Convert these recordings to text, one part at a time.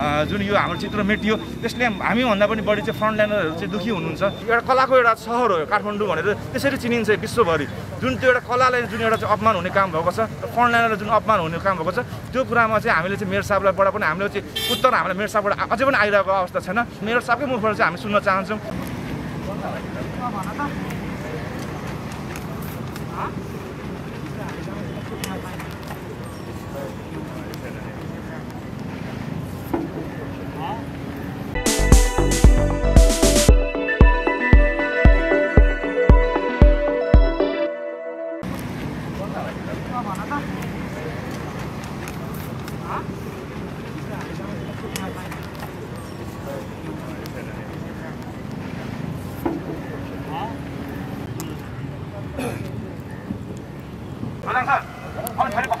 जुन यो हाम्रो चित्र मेटियो त्यसले हामीभन्दा पनि बढी चाहिँ फ्रन्टलाइनरहरू चाहिँ दुःखी हुनुहुन्छ। एउटा कलाको एउटा सहर हो काठमाडौँ भनेर त्यसरी चिनिन्छ विश्वभरि। जुन त्यो एउटा कलालाई जुन एउटा चाहिँ अपमान हुने काम भएको छ फ्रन्टलाइनरलाई जुन अपमान हुने काम भएको छ त्यो कुरामा चाहिँ हामीले चाहिँ मेयर साहबलाईबाट पनि हामीले चाहिँ उत्तर हामीलाई मेयर साहबबाट अझै पनि आइरहेको अवस्था छैन। मेयर साहबकै मुखबाट चाहिँ हामी सुन्न चाहन्छौँ।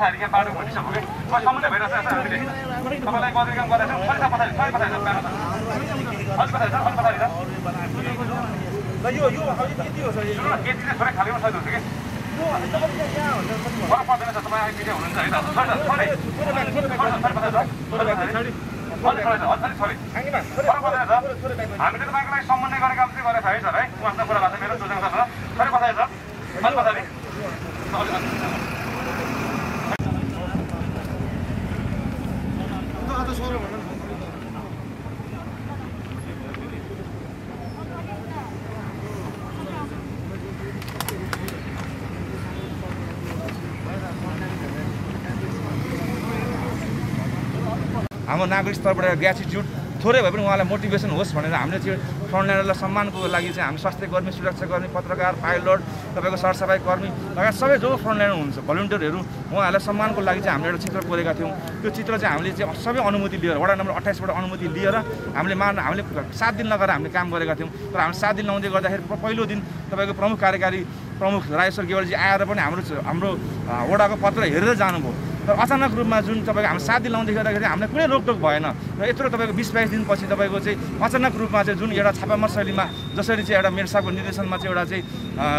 पठाएर यहाँ बाटो भनिसक्यो कि भइरहेको छ हामीले? तपाईँलाई काम गरेर अलिक अलिक चाहिँ कि फरक पर्दैन सर तपाईँ आइपुग्दै हुनुहुन्छ है त? हामीले तपाईँको लागि सम्बन्ध गर्ने काम चाहिँ गरेको है सर है? उहाँको कुरा भएको छ मेरो सोचेको छ सर। सर हाम्रो नागरिक स्तरबाट ग्रेटिट्युड थोरै भए पनि उहाँलाई मोटिभेसन होस् भनेर हामीले चाहिँ फ्रन्टलाइनरलाई सम्मानको लागि चाहिँ हामी स्वास्थ्य कर्मी सुरक्षा कर्मी पत्रकार पाइलट तपाईँको सरसफाइ कर्मी। लगायत सबै जो फ्रन्टलाइनर हुनुहुन्छ भलिन्टियरहरू उहाँहरूलाई सम्मानको लागि चाहिँ हामीले एउटा चित्र कोरेका थियौँ। त्यो चित्र चाहिँ हामीले चाहिँ सबै अनुमति लिएर वडा नम्बर अट्ठाइसबाट अनुमति लिएर हामीले मान हामीले सात दिन लगाएर हामीले काम गरेका थियौँ। तर हामीले सात दिन लाउँदै गर्दाखेरि पहिलो दिन तपाईँको प्रमुख कार्यकारी प्रमुख राजेश्वर गेवालजी आएर पनि हाम्रो हाम्रो वडाको पत्र हेरेर जानुभयो। तर अचानक रूपमा जुन तपाईँको हामी सात दिन लाउँदै गर्दाखेरि हामीलाई कुनै रोकटोक भएन। र यत्रो तपाईँको बिस बाइस दिनपछि तपाईँको चाहिँ अचानक रूपमा चाहिँ जुन एउटा छापामार शैलीमा जसरी चाहिँ एउटा मेरसाको निर्देशनमा चाहिँ एउटा चाहिँ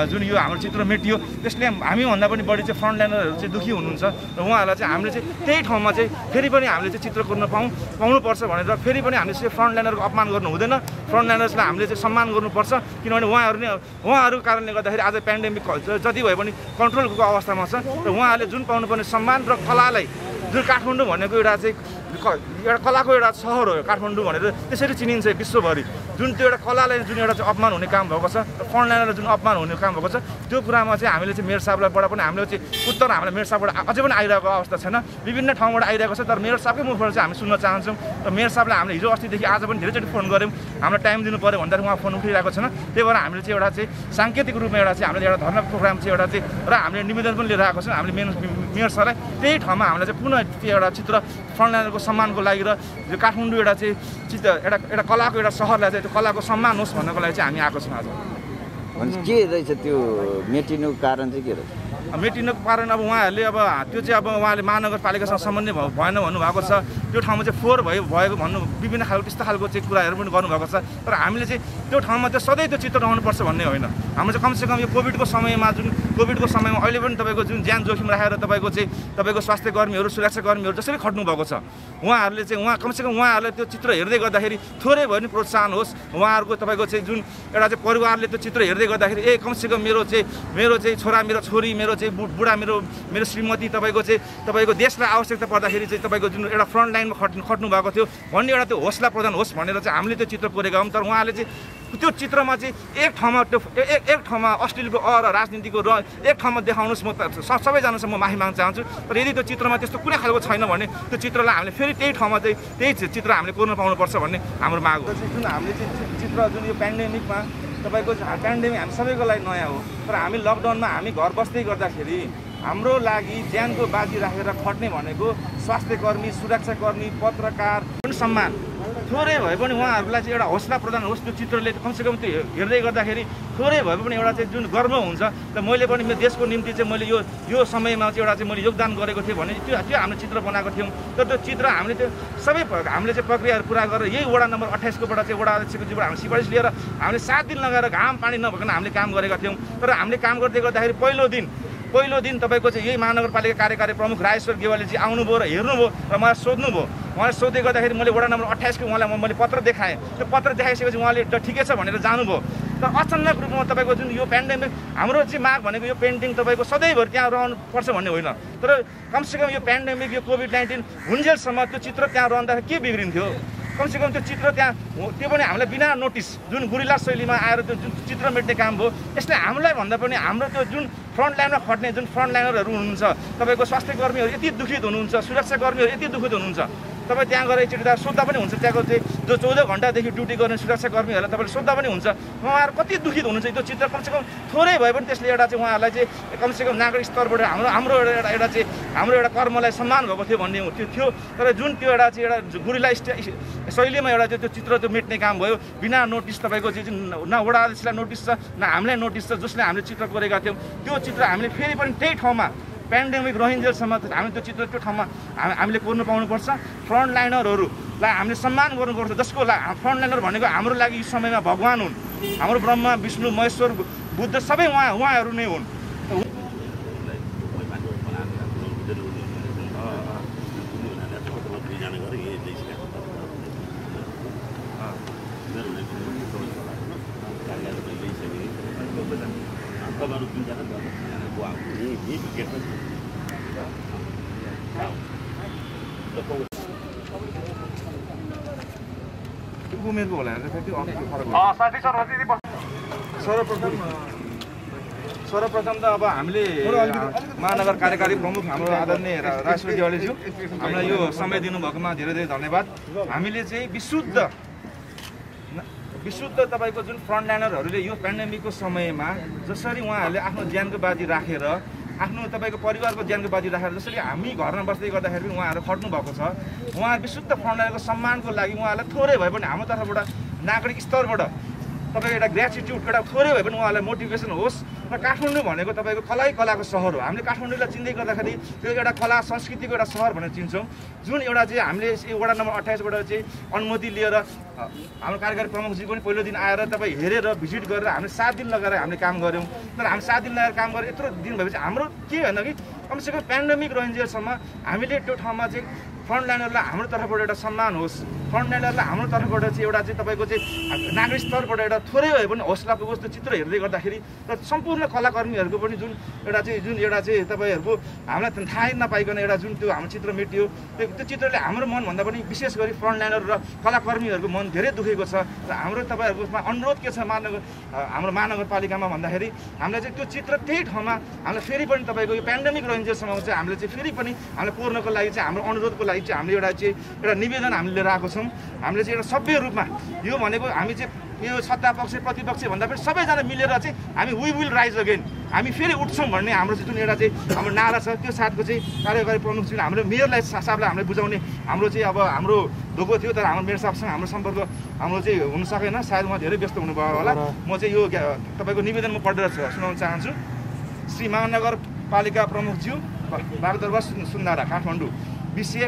जुन यो हाम्रो चित्र मेटियो त्यसले हामीभन्दा पनि बढी चाहिँ फ्रन्टलाइनरहरू चाहिँ दुःखी हुनुहुन्छ। र उहाँहरूलाई चाहिँ हामीले चाहिँ त्यही ठाउँमा चाहिँ फेरि पनि हामीले चाहिँ चित्र कोर्न पाउँ पाउनुपर्छ भनेर फेरि पनि हामीले चाहिँ फ्रन्टलाइनरको अपमान गर्नु हुँदैन। फ्रन्टलाइनर्सलाई हामीले चाहिँ सम्मान गर्नुपर्छ। किनभने उहाँहरू नै उहाँहरूको कारणले गर्दाखेरि आज पेन्डेमिक जति भए पनि कन्ट्रोलको अवस्थामा छ। र उहाँहरूले जुन पाउनुपर्ने सम्मान र कलालाई जुन काठमाडौँ भनेको एउटा चाहिँ एउटा कलाको एउटा सहर हो काठमाडौँ भनेर त्यसरी चिनिन्छ विश्वभरि। जुन त्यो एउटा कलालाई जुन एउटा चाहिँ अपमान हुने काम भएको छ र फ्रन्टलाइनरलाई जुन अपमान हुने काम भएको छ त्यो कुरामा चाहिँ हामीले चाहिँ मेयर साहबलाईबाट पनि हामीले चाहिँ उत्तर हामीलाई मेयर साहबबाट अझै पनि आइरहेको अवस्था छैन। विभिन्न ठाउँबाट आइरहेको छ तर मेयर साहबकै मुखबाट चाहिँ हामी सुन्न चाहन्छौँ। र मेयर साहबलाई हामीले हिजो अस्तिदेखि आज पनि धेरैचोटि फोन गऱ्यौँ। हामीलाई टाइम दिनु पऱ्यो भन्दाखेरि उहाँ फोन उठिरहेको छैन। त्यही भएर हामीले चाहिँ एउटा चाहिँ साङ्केतिक रूपमा एउटा चाहिँ हामीले एउटा धर्ना प्रोग्राम चाहिँ एउटा चाहिँ र हामीले निवेदन पनि लिएर आएको छौँ। हामीले मेयर मेयर सरलाई त्यही ठाउँमा हामीलाई चाहिँ पुनः त्यो एउटा चित्र फ्रन्टलाइनरको सम्मानको लागि र यो काठमाडौँ एउटा चाहिँ चित्र एउटा एउटा कलाको एउटा सहरलाई चाहिँ त्यो कलाको सम्मान होस् भन्नको लागि चाहिँ हामी आएको छौँ आज। के रहेछ त्यो मेटिनुको कारण चाहिँ के रहेछ? मेटिनुको कारण अब उहाँहरूले अब त्यो चाहिँ अब उहाँले महानगरपालिकासँग सम्बन्धित भएन भन्नुभएको छ। त्यो ठाउँमा चाहिँ फोहोर भयो भएको भन्नु विभिन्न खालको त्यस्तो खालको चाहिँ कुराहरू पनि गर्नुभएको छ। तर हामीले चाहिँ त्यो ठाउँमा चाहिँ सधैँ त्यो चित्र रहनुपर्छ भन्ने होइन। हाम्रो चाहिँ कमसेकम यो कोभिडको समयमा जुन कोभिडको समयमा अहिले पनि तपाईँको जुन ज्यान जोखिम राखेर तपाईँको चाहिँ तपाईँको स्वास्थ्य कर्मीहरू सुरक्षा कर्मीहरू जसरी खट्नु भएको छ उहाँहरूले चाहिँ उहाँ कमसेकम उहाँहरूले त्यो चित्र हेर्दै गर्दाखेरि थोरै भए पनि प्रोत्साहन होस्। उहाँहरूको तपाईँको चाहिँ जुन एउटा चाहिँ परिवारले त्यो चित्र हेर्दै गर्दाखेरि ए कमसेकम मेरो चाहिँ मेरो चाहिँ छोरा मेरो छोरी मेरो चाहिँ बुढा मेरो मेरो श्रीमती तपाईँको चाहिँ तपाईँको देशलाई आवश्यकता पर्दाखेरि चाहिँ तपाईँको जुन एउटा फ्रन्ट लाइनमा खट्नु खट्नु भएको थियो। भन्ने एउटा त्यो हौसला प्रदान होस् भनेर चाहिँ हामीले त्यो चित्र कोरेका हौँ। तर उहाँले चाहिँ त्यो चित्रमा चाहिँ एक ठाउँमा त्यो एक एक ठाउँमा अश्लीलको अ र राजनीतिको र एक ठाउँमा देखाउनुहोस्। म सबैजनासँग म माफी माग्न चाहन्छु। तर यदि त्यो चित्रमा त्यस्तो कुनै खालको छैन भने त्यो चित्रलाई हामीले फेरि त्यही ठाउँमा चाहिँ त्यही चित्र हामीले कोर्न पाउनुपर्छ भन्ने हाम्रो माग हो। जुन हामीले चाहिँ चित्र जुन यो पेन्डेमिकमा तपाईँको पेन्डेमिक हामी सबैको लागि नयाँ हो। तर हामी लकडाउनमा हामी घर बस्दै गर्दाखेरि हाम्रो लागि ज्यानको बाजी राखेर खट्ने भनेको स्वास्थ्य कर्मी सुरक्षा कर्मी पत्रकार पनि सम्मान। थोरै भए पनि उहाँहरूलाई चाहिँ एउटा हौसला प्रदान होस् त्यो चित्रले कमसेकम त्यो हेर्दै गर्दाखेरि थोरै भए पनि एउटा चाहिँ जुन गर्व हुन्छ र मैले पनि मेरो देशको निम्ति चाहिँ मैले यो यो समयमा चाहिँ एउटा चाहिँ मैले योगदान गरेको थिएँ भने त्यो त्यो हामीले चित्र बनाएको थियौँ। तर त्यो चित्र हामीले त्यो सबै हामीले चाहिँ प्रक्रियाहरू पुरा गरेर यही वडा नम्बर अठाइसकोबाट चाहिँ वडा अध्यक्षकोजीबाट हामीले सिफारिस लिएर हामीले सात दिन लगाएर घाम पानी नभइकन हामीले काम गरेका थियौँ। तर हामीले काम गर्दै गर्दाखेरि पहिलो दिन पहिलो दिन तपाईँको चाहिँ यही महानगरपालिका कार्यकारी प्रमुख राजेश्वर गेवालीजी आउनुभयो र हेर्नुभयो र मलाई सोध्नुभयो। उहाँले सोध्दै गर्दाखेरि मैले वडा नम्बर अठाइसको उहाँलाई मैले पत्र देखाएँ। त्यो पत्र देखाइसकेपछि उहाँले "ल, ठिकै छ भनेर जानुभयो। तर अचानक रूपमा तपाईँको जुन यो पेन्डेमिक हाम्रो चाहिँ माग भनेको यो पेन्टिङ तपाईँको सधैँभरि त्यहाँ रहनुपर्छ भन्ने होइन। तर कमसेकम यो पेन्डेमिक यो कोभिड नाइन्टिन हुन्जेलसम्म त्यो चित्र त्यहाँ रहँदाखेरि के बिग्रिन्थ्यो? कमसेकम त्यो चित्र त्यहाँ त्यो पनि हामीलाई बिना नोटिस जुन गुरिला शैलीमा आएर त्यो जुन चित्र मेट्ने काम भयो यसले हामीलाई भन्दा पनि हाम्रो त्यो जुन फ्रन्ट लाइनमा खट्ने जुन फ्रन्ट लाइनरहरू हुनुहुन्छ तपाईँको स्वास्थ्य कर्मीहरू यति दुखित हुनुहुन्छ सुरक्षा कर्मीहरू यति दुखित हुनुहुन्छ तपाईँ त्यहाँ गएर एकचोटि त सोद्धा पनि हुन्छ। त्यहाँको चाहिँ जो चौध घन्टादेखि ड्युटी गर्ने सुरक्षा कर्मीहरूलाई तपाईँले सोद्धा पनि हुन्छ। उहाँहरू कति दुखित हुनुहुन्छ त्यो चित्र कमसेकम थोरै भए पनि त्यसले एउटा चाहिँ उहाँहरूलाई चाहिँ कमसेकम नागरिक स्तरबाट हाम्रो हाम्रो एउटा एउटा चाहिँ हाम्रो एउटा कर्मलाई सम्मान भएको थियो भन्ने त्यो थियो। तर जुन त्यो एउटा चाहिँ एउटा गुरिला स्टे शैलीमा एउटा त्यो चित्र त्यो मेट्ने काम भयो बिना नोटिस तपाईँको चाहिँ न वडा अध्यक्षलाई नोटिस छ न हामीलाई नोटिस छ जसले हामीले चित्र कोरेका थियौँ त्यो चित्र हामीले फेरि पनि त्यही ठाउँमा पेन्डेमिक रहन्जेलसम्म हामी त्यो चित्र त्यो ठाउँमा हामी हामीले कोर्नु पाउनुपर्छ। फ्रन्ट लाइनरहरूलाई हामीले सम्मान गर्नुपर्छ जसको ला फ्रन्ट लाइनर भनेको हाम्रो लागि यी समयमा भगवान् हुन्। हाम्रो ब्रह्मा विष्णु महेश्वर बुद्ध सबै उहाँ उहाँहरू नै हुन्। उमेरको होला। सर्वप्रथम सर्वप्रथम त अब हामीले महानगर कार्यकारी प्रमुख हाम्रो आदरणीय राजेश्वर देवालीज्यू हामीलाई यो समय दिनुभएकोमा धेरै धेरै धन्यवाद हामीले चाहिँ विशुद्ध विशुद्ध तपाईँको जुन फ्रन्ट लाइनरहरूले यो पेन्डेमिकको समयमा जसरी उहाँहरूले आफ्नो ज्यानको बाजी राखेर आफ्नो तपाईँको परिवारको ज्यानको बाजी राखेर जसरी हामी घरमा बस्दै गर्दाखेरि पनि उहाँहरू खट्नु भएको छ। उहाँ विशुद्ध फ्रन्ट लाइनको सम्मानको लागि उहाँहरूलाई थोरै भए पनि हाम्रो तर्फबाट नागरिक स्तरबाट तपाईँको एउटा ग्रेटिट्युड एउटा थोरै भए पनि उहाँलाई मोटिभेसन होस्। र काठमाडौँ भनेको तपाईँको कलै कलाको सहर हो। हामीले काठमाडौँलाई चिन्दै गर्दाखेरि त्यो एउटा कला संस्कृतिको एउटा सहर भनेर चिन्छौँ। जुन एउटा चाहिँ हामीले वडा नम्बर अठाइसबाट चाहिँ अनुमति लिएर हाम्रो कार्यकारी प्रमुखजी पनि पहिलो दिन आएर तपाईँ हेरेर भिजिट गरेर हामीले सात दिन लगाएर हामीले काम गऱ्यौँ। तर हामी सात दिन लगाएर काम गरेर यत्रो दिन भएपछि हाम्रो के होइन कि कमसेकम पेन्डेमिक रहन्जेलसम्म हामीले त्यो ठाउँमा चाहिँ फ्रन्ट लाइनरलाई हाम्रो तर्फबाट एउटा सम्मान होस्। फ्रन्ट लाइनरलाई हाम्रो तर्फबाट चाहिँ एउटा चाहिँ तपाईँको चाहिँ नागरिक स्तरबाट एउटा थोरै भए पनि हौसला पुगोस् त्यो चित्र हेर्दै गर्दाखेरि र सम्पूर्ण कलाकर्मीहरूको पनि जुन एउटा चाहिँ जुन एउटा चाहिँ तपाईँहरूको हामीलाई थाहै नपाइकन एउटा जुन त्यो हाम्रो चित्र मेटियो त्यो चित्रले हाम्रो मनभन्दा पनि विशेष गरी फ्रन्ट लाइनर र कलाकर्मीहरूको मन धेरै दुखेको छ र हाम्रो तपाईँहरूकोमा अनुरोध के छ महानगर हाम्रो महानगरपालिकामा भन्दाखेरि हामीलाई चाहिँ त्यो चित्र त्यही ठाउँमा हामीलाई फेरि पनि तपाईँको यो पेन्डेमिक रहन्जेलसम्म चाहिँ हामीले चाहिँ फेरि पनि हामीले कोर्नको लागि चाहिँ हाम्रो अनुरोधको लागि चाहिँ हामीले एउटा चाहिँ एउटा निवेदन हामीले लिएर आएको छौँ। हामीले चाहिँ एउटा सभ्य रूपमा यो भनेको हामी चाहिँ यो सत्ता पक्ष प्रतिपक्ष भन्दा पनि सबैजना मिलेर चाहिँ हामी वी विल राइज अगेन हामी फेरि उठ्छौँ भन्ने हाम्रो चाहिँ जुन एउटा चाहिँ हाम्रो नारा छ त्यो साथको चाहिँ कार्यकारी प्रमुख जुन हाम्रो मेयरलाई साहबलाई हामीले बुझाउने हाम्रो चाहिँ अब हाम्रो धोको थियो तर हाम्रो मेयर साहबसँग हाम्रो सम्पर्क हाम्रो चाहिँ हुन सकेन। सायद उहाँ धेरै व्यस्त हुनुभयो होला। म चाहिँ यो तपाईँको निवेदन म पढेर सुनाउन चाहन्छु। श्री महानगरपालिका प्रमुखज्यू बागदरबार सुन- सुन्दारा काठमाडौँ। विषय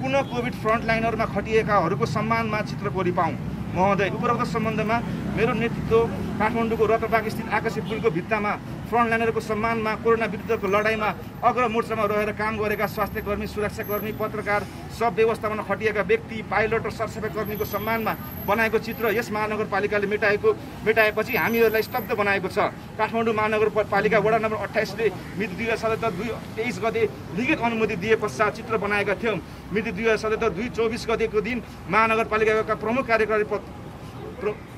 पुनः कोभिड फ्रन्ट लाइनरमा खटिएकाहरूको सम्मानमा चित्र कोरी पाऊँ महोदय उपरोक्त सम्बन्धमा मेरो नेतृत्व काठमाडौँको रतबाग स्थित आकाशी पुलको भित्तामा फ्रन्ट लाइनरको सम्मानमा कोरोना विरुद्धको लडाइँमा अग्र मोर्चामा रहेर काम गरेका स्वास्थ्य कर्मी सुरक्षाकर्मी पत्रकार सब व्यवस्थापन खटिएका व्यक्ति पाइलट र सरसफाइ कर्मीको सम्मानमा बनाएको चित्र यस महानगरपालिकाले मेटाएको मेटाएपछि हामीहरूलाई स्तब्ध बनाएको छ। काठमाडौँ महानगरपालिका वडा नम्बर अठाइसले मिति दुई हजार सतहत्तर दुई तेइस गते लिखित अनुमति दिए पश्चात चित्र बनाएका थियौँ। मिति दुई हजार सतहत्तर दुई चौबिस गतेको दिन महानगरपालिकाका प्रमुख कार्यकारी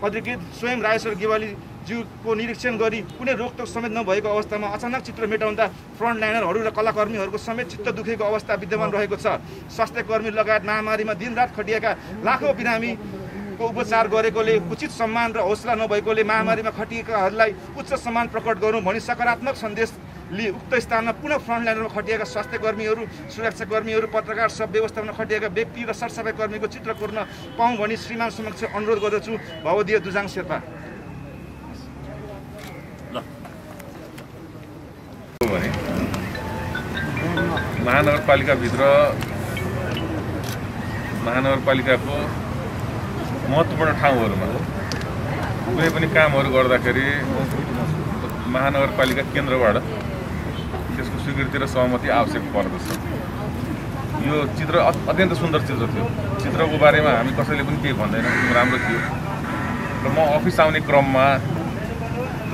पत्रिकृत स्वयं राजेश्वर गेवालीज्यूको निरीक्षण गरी कुनै रोकटोक समेत नभएको अवस्थामा अचानक चित्र मेटाउँदा फ्रन्ट लाइनरहरू र कलाकर्मीहरूको समेत चित्त दुखेको अवस्था विद्यमान रहेको छ। स्वास्थ्य कर्मी लगायत महामारीमा दिनरात खटिएका लाखौँ बिरामीको उपचार गरेकोले उचित सम्मान र हौसला नभएकोले महामारीमा खटिएकाहरूलाई उच्च सम्मान प्रकट गरौँ भनी सकारात्मक सन्देश उक्त स्थानमा पुनः फ्रन्ट लाइनमा खटिएका स्वास्थ्य कर्मीहरू सुरक्षा कर्मीहरू पत्रकार सब व्यवस्थापन खटिएका व्यक्ति र सरसफाइ कर्मीको चित्र कोर्न पाऊँ भनी श्रीमान समक्ष अनुरोध गर्दछु। भवदीय दुजाङ शेर्पा। महानगरपालिकाभित्र महानगरपालिकाको महत्त्वपूर्ण ठाउँहरूमा कुनै पनि कामहरू गर्दाखेरि महानगरपालिका केन्द्रबाट स्वीकृति र सहमति आवश्यक पर्दछ। यो चित्र अत्यन्त सुन्दर चित्र थियो। चित्रको बारेमा हामी कसैले पनि केही भन्दैनौँ राम्रो थियो। र म अफिस आउने क्रममा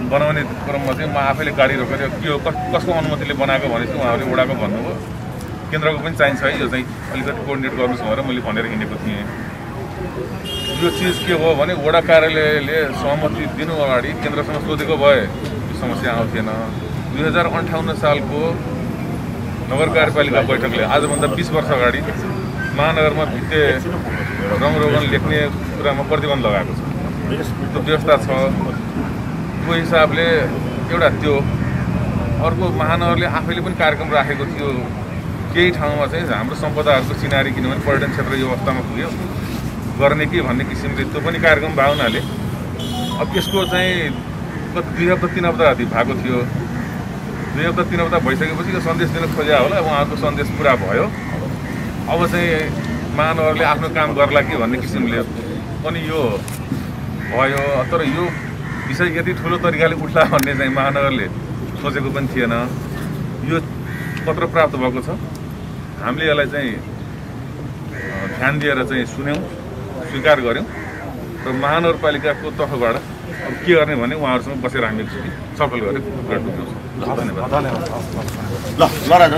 बनाउने क्रममा चाहिँ म आफैले गाडी रोकेर के हो कस कसको अनुमतिले बनाएको भनेपछि उहाँहरूले वडाको भन्नुभयो। केन्द्रको पनि चाहिन्छ है यो चाहिँ अलिकति कोअर्डिनेट गर्नुहोस् भनेर मैले भनेर हिँडेको थिएँ। यो चिज के हो भने वडा कार्यालयले सहमति दिनु अगाडि केन्द्रसँग सोधेको भए यो समस्या आउँथेन। दुई हजार अन्ठाउन्न सालको नगर कार्यपालिका बैठकले आजभन्दा बिस वर्ष अगाडि महानगरमा भित्ते रङरोगन लेख्ने कुरामा प्रतिबन्ध लगाएको छ। त्यो व्यवस्था छ। त्यो हिसाबले एउटा त्यो अर्को महानगरले आफैले पनि कार्यक्रम राखेको थियो केही ठाउँमा चाहिँ हाम्रो सम्पदाहरूको चिनारी किनभने पर्यटन क्षेत्र यो अवस्थामा पुग्यो। गर्ने कि भन्ने किसिमले त्यो पनि कार्यक्रम भयो हुनाले अब त्यसको चाहिँ कति दुई हप्ता तिन हप्ता भएको थियो। दुई हप्ता तिन हप्ता भइसकेपछि यो सन्देश दिन खोज्या होला उहाँहरूको सन्देश पुरा भयो। अब चाहिँ महानगरले आफ्नो काम गर्ला कि भन्ने किसिमले पनि यो भयो। तर यो विषय यति ठुलो तरिकाले उठ्ला भन्ने चाहिँ महानगरले सोचेको पनि थिएन। यो पत्र प्राप्त भएको छ। हामीले यसलाई चाहिँ ध्यान दिएर चाहिँ सुन्यौँ स्वीकार गऱ्यौँ र महानगरपालिकाको तर्फबाट अब के गर्ने भने उहाँहरूसँग बसेर हामी एकचोटि छलफल गरेर कुरा टुङ्ग्याउँछौँ धन्यवाद ल ल